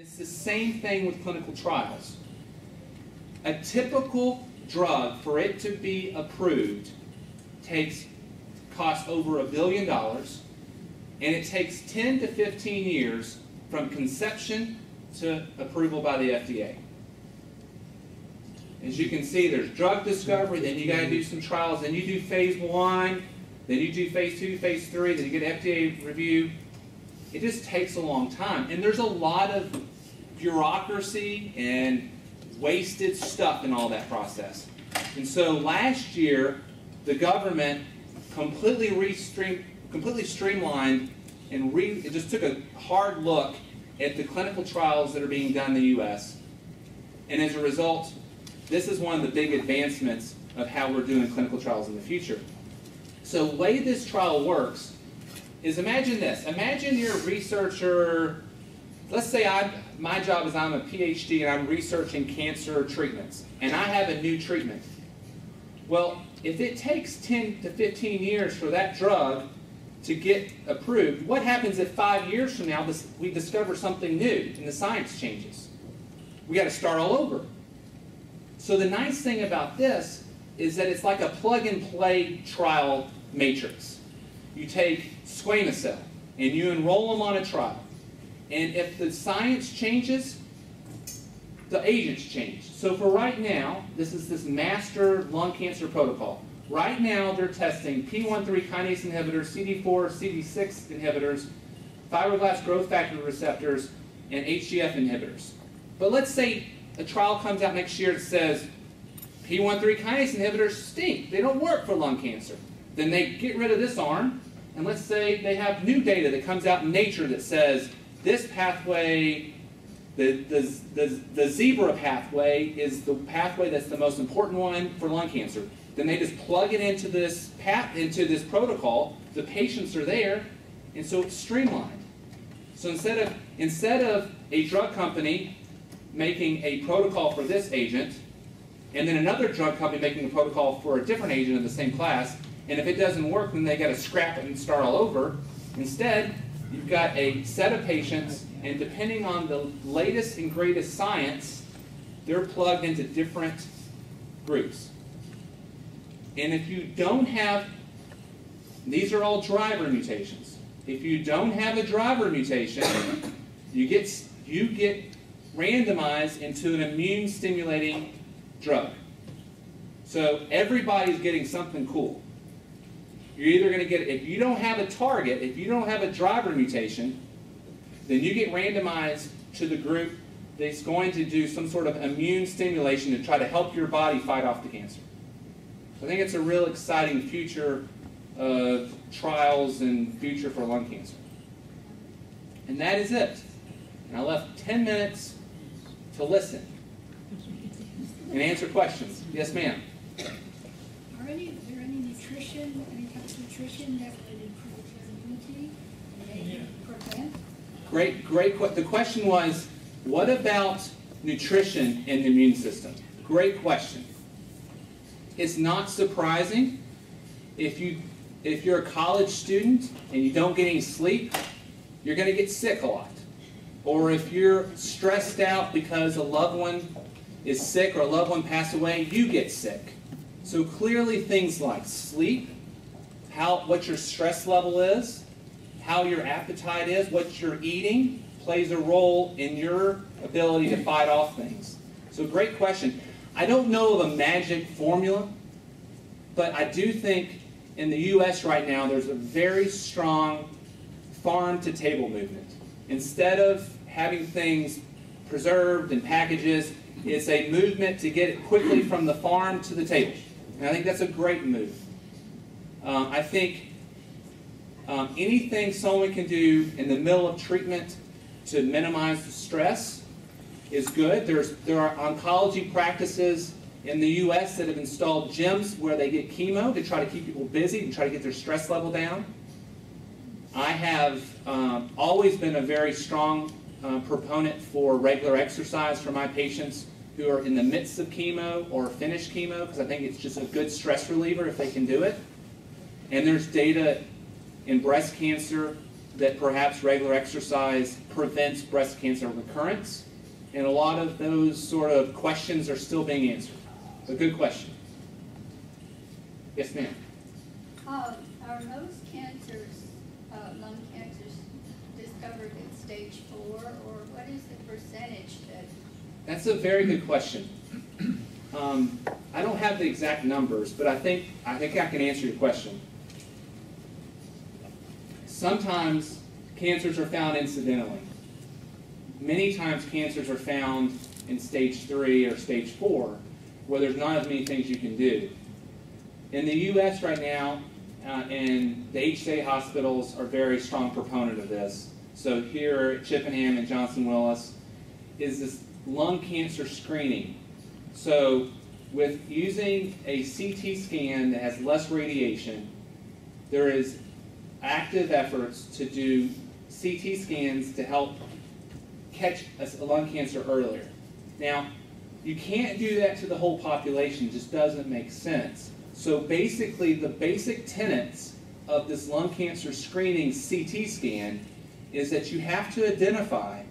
It's the same thing with clinical trials. A typical drug, for it to be approved, takes costs over a billion dollars, and it takes 10 to 15 years from conception to approval by the FDA. As you can see, there's drug discovery, then you got to do some trials, then you do phase one, then you do phase two, phase three, then you get FDA review. It just takes a long time. And there's a lot of bureaucracy and wasted stuff in all that process. And so last year, the government completely restream, completely streamlined and re, it just took a hard look at the clinical trials that are being done in the U.S. And as a result, this is one of the big advancements of how we're doing clinical trials in the future. So the way this trial works is imagine this. Imagine you're a researcher. Let's say I, my job is I'm a PhD and I'm researching cancer treatments, and I have a new treatment. Well, if it takes 10 to 15 years for that drug to get approved, what happens if five years from now this, we discover something new and the science changes? We got to start all over. So the nice thing about this is that it's like a plug-and-play trial matrix. You take squamous cell and you enroll them on a trial. And if the science changes, the agents change. So for right now, this is this master lung cancer protocol. Right now, they're testing PI3 kinase inhibitors, CD4, CD6 inhibitors, fibroblast growth factor receptors, and HGF inhibitors. But let's say a trial comes out next year that says PI3 kinase inhibitors stink. They don't work for lung cancer. Then they get rid of this arm, and let's say they have new data that comes out in Nature that says this pathway, the, the, the, the zebra pathway is the pathway that's the most important one for lung cancer. Then they just plug it into this path, into this protocol. The patients are there, and so it's streamlined. So instead of instead of a drug company making a protocol for this agent, and then another drug company making a protocol for a different agent of the same class, and if it doesn't work, then they got to scrap it and start all over. Instead, you've got a set of patients, and depending on the latest and greatest science, they're plugged into different groups. And if you don't have, these are all driver mutations. If you don't have a driver mutation, you get, you get randomized into an immune stimulating drug. So everybody's getting something cool. You're either going to get, if you don't have a target, if you don't have a driver mutation, then you get randomized to the group that's going to do some sort of immune stimulation to try to help your body fight off the cancer. I think it's a real exciting future of trials and future for lung cancer. And that is it. And I left 10 minutes to listen and answer questions. Yes, ma'am. Are any, there any nutrition, any types of nutrition that would improve immunity and prevent? Great, great. The question was, what about nutrition in the immune system? Great question. It's not surprising if you if you're a college student and you don't get any sleep, you're going to get sick a lot. Or if you're stressed out because a loved one is sick or a loved one passed away, you get sick. So clearly things like sleep, how what your stress level is, how your appetite is, what you're eating plays a role in your ability to fight off things. So great question. I don't know of a magic formula, but I do think in the U.S. right now there's a very strong farm to table movement. Instead of having things preserved in packages, it's a movement to get it quickly from the farm to the table. And I think that's a great move. Um, I think um, anything someone can do in the middle of treatment to minimize the stress is good. There's, there are oncology practices in the U.S. that have installed gyms where they get chemo to try to keep people busy and try to get their stress level down. I have um, always been a very strong uh, proponent for regular exercise for my patients who are in the midst of chemo or finished chemo because I think it's just a good stress reliever if they can do it. And there's data in breast cancer that perhaps regular exercise prevents breast cancer recurrence. And a lot of those sort of questions are still being answered. A good question. Yes, ma'am. Um, are most cancers, uh, lung cancers discovered at stage four, or what is the percentage that, That's a very good question. Um, I don't have the exact numbers, but I think, I think I can answer your question. Sometimes cancers are found incidentally. Many times cancers are found in stage three or stage four, where there's not as many things you can do. In the U.S. right now, uh, and the HCA hospitals are very strong proponent of this. So here at Chippenham and Johnston Willis is this lung cancer screening. So with using a CT scan that has less radiation, there is active efforts to do CT scans to help catch a lung cancer earlier. Now, you can't do that to the whole population, it just doesn't make sense. So basically, the basic tenets of this lung cancer screening CT scan is that you have to identify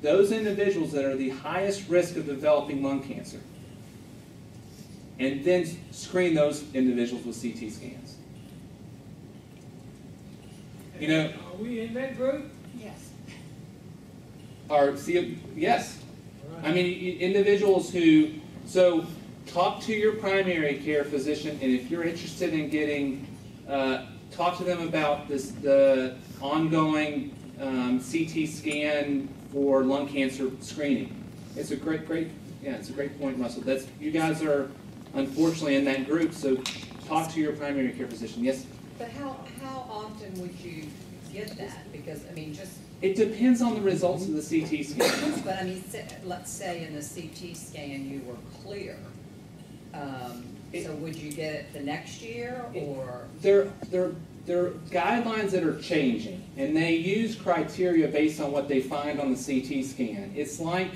those individuals that are the highest risk of developing lung cancer and then screen those individuals with CT scans. You know, Are we in that group? Yes. Or see, yes. I mean, individuals who, so talk to your primary care physician, and if you're interested in getting, uh, talk to them about this, the ongoing um, CT scan for lung cancer screening. It's a great, great, yeah, it's a great point, Russell. That's, you guys are unfortunately in that group, so talk to your primary care physician. Yes, But how, how often would you get that? Because, I mean, just, it depends on the results of the CT scan. but I mean, let's say in the CT scan you were clear. Um, It- So would you get it the next year or? There, there, there are guidelines that are changing, and they use criteria based on what they find on the CT scan. It's like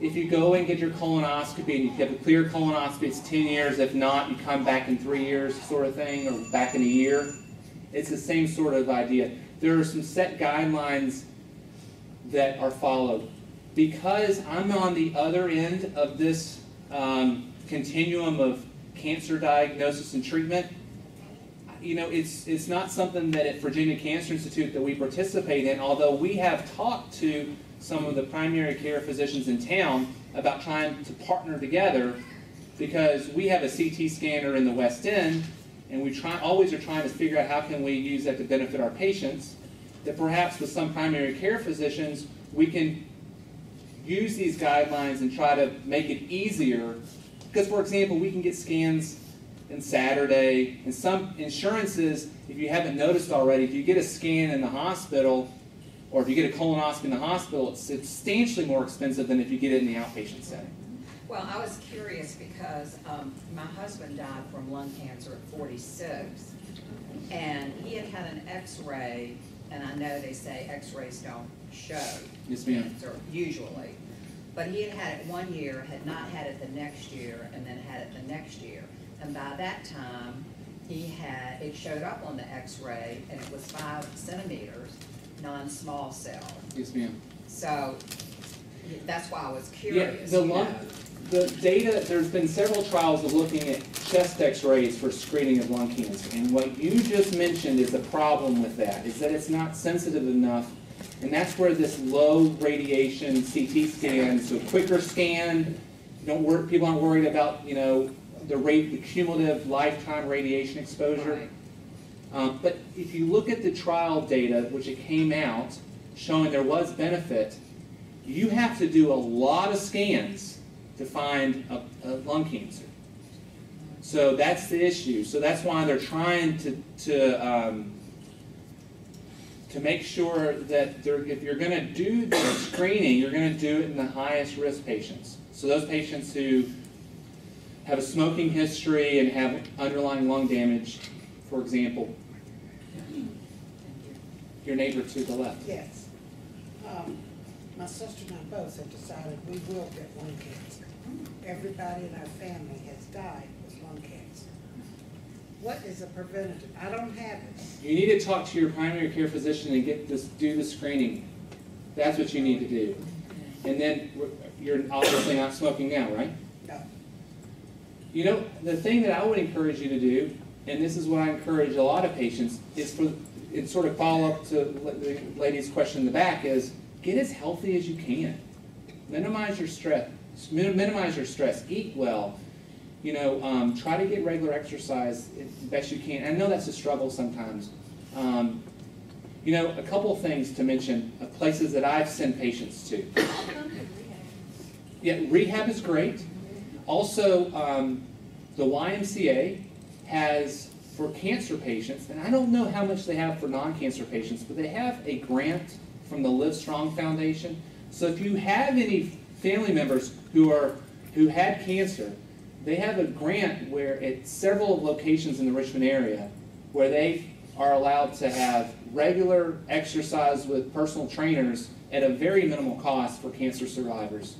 if you go and get your colonoscopy and you have a clear colonoscopy, it's 10 years. If not, you come back in three years, sort of thing, or back in a year. It's the same sort of idea. There are some set guidelines that are followed. Because I'm on the other end of this um, continuum of cancer diagnosis and treatment, you know, it's, it's not something that at Virginia Cancer Institute that we participate in, although we have talked to some of the primary care physicians in town about trying to partner together because we have a CT scanner in the West End and we try, always are trying to figure out how can we use that to benefit our patients, that perhaps with some primary care physicians, we can use these guidelines and try to make it easier. Because, for example, we can get scans in Saturday, and some insurances, if you haven't noticed already, if you get a scan in the hospital, or if you get a colonoscopy in the hospital, it's substantially more expensive than if you get it in the outpatient setting. Well, I was curious because um, my husband died from lung cancer at 46, and he had had an x-ray, and I know they say x-rays don't show Yes, ma'am. cancer usually, but he had had it one year, had not had it the next year, and then had it the next year. And by that time, he had, it showed up on the x-ray, and it was five centimeters, non-small cell. Yes, ma'am. So that's why I was curious. Yeah, the lung. The data, there's been several trials of looking at chest x-rays for screening of lung cancer. And what you just mentioned is the problem with that, is that it's not sensitive enough. And that's where this low radiation CT scan, so quicker scan, don't worry, people aren't worried about, you know, the rate, the cumulative lifetime radiation exposure. Um, but if you look at the trial data, which it came out showing there was benefit, you have to do a lot of scans to find a, a lung cancer. So that's the issue. So that's why they're trying to to um, to make sure that if you're going to do the screening, you're going to do it in the highest risk patients. So those patients who have a smoking history and have underlying lung damage, for example, your neighbor to the left. Yes. Um, my sister and I both have decided we will get lung cancer. Everybody in our family has died with lung cancer. What is a preventative? I don't have it. You need to talk to your primary care physician and get this, do the screening. That's what you need to do. And then, you're obviously not smoking now, right? No. You know, the thing that I would encourage you to do, and this is what I encourage a lot of patients, is for, it's sort of follow up to the lady's question in the back, is get as healthy as you can. Minimize your stress, minimize your stress, eat well, you know, um, try to get regular exercise as best you can. I know that's a struggle sometimes. Um, you know, a couple things to mention of places that I've sent patients to. Yeah, rehab is great. Also, um, the YMCA has for cancer patients, and I don't know how much they have for non-cancer patients, but they have a grant from the Livestrong Foundation. So if you have any family members who are who had cancer, they have a grant where at several locations in the Richmond area where they are allowed to have regular exercise with personal trainers at a very minimal cost for cancer survivors.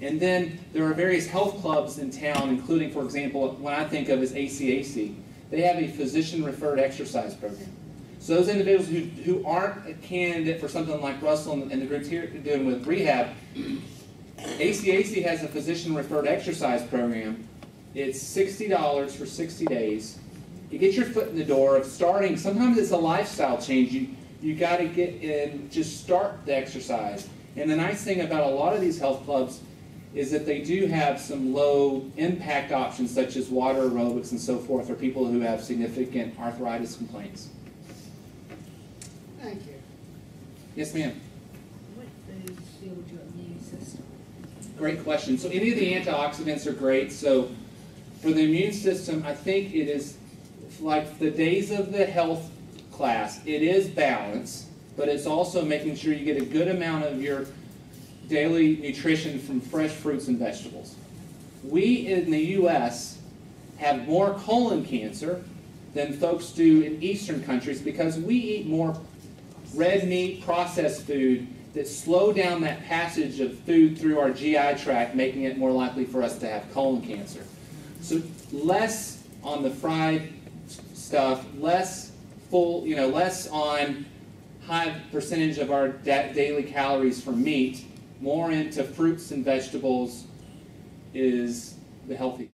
And then there are various health clubs in town, including, for example, what I think of as ACAC. They have a physician-referred exercise program. So those individuals who, who aren't a candidate for something like Russell and the groups here doing with rehab, ACAC has a physician-referred exercise program. It's sixty dollars for sixty days. You get your foot in the door of starting. Sometimes it's a lifestyle change. You you got to get in, just start the exercise. And the nice thing about a lot of these health clubs is that they do have some low impact options such as water aerobics and so forth for people who have significant arthritis complaints. Thank you. Yes, ma'am. What foods build your immune system? Great question. So any of the antioxidants are great. So for the immune system, I think it is like the days of the health class. It is balance, but it's also making sure you get a good amount of your daily nutrition from fresh fruits and vegetables. We in the U.S. have more colon cancer than folks do in Eastern countries because we eat more red meat, processed food that slow down that passage of food through our GI tract, making it more likely for us to have colon cancer. So less on the fried stuff, less full, you know, less on high percentage of our da- daily calories from meat, more into fruits and vegetables is the healthy.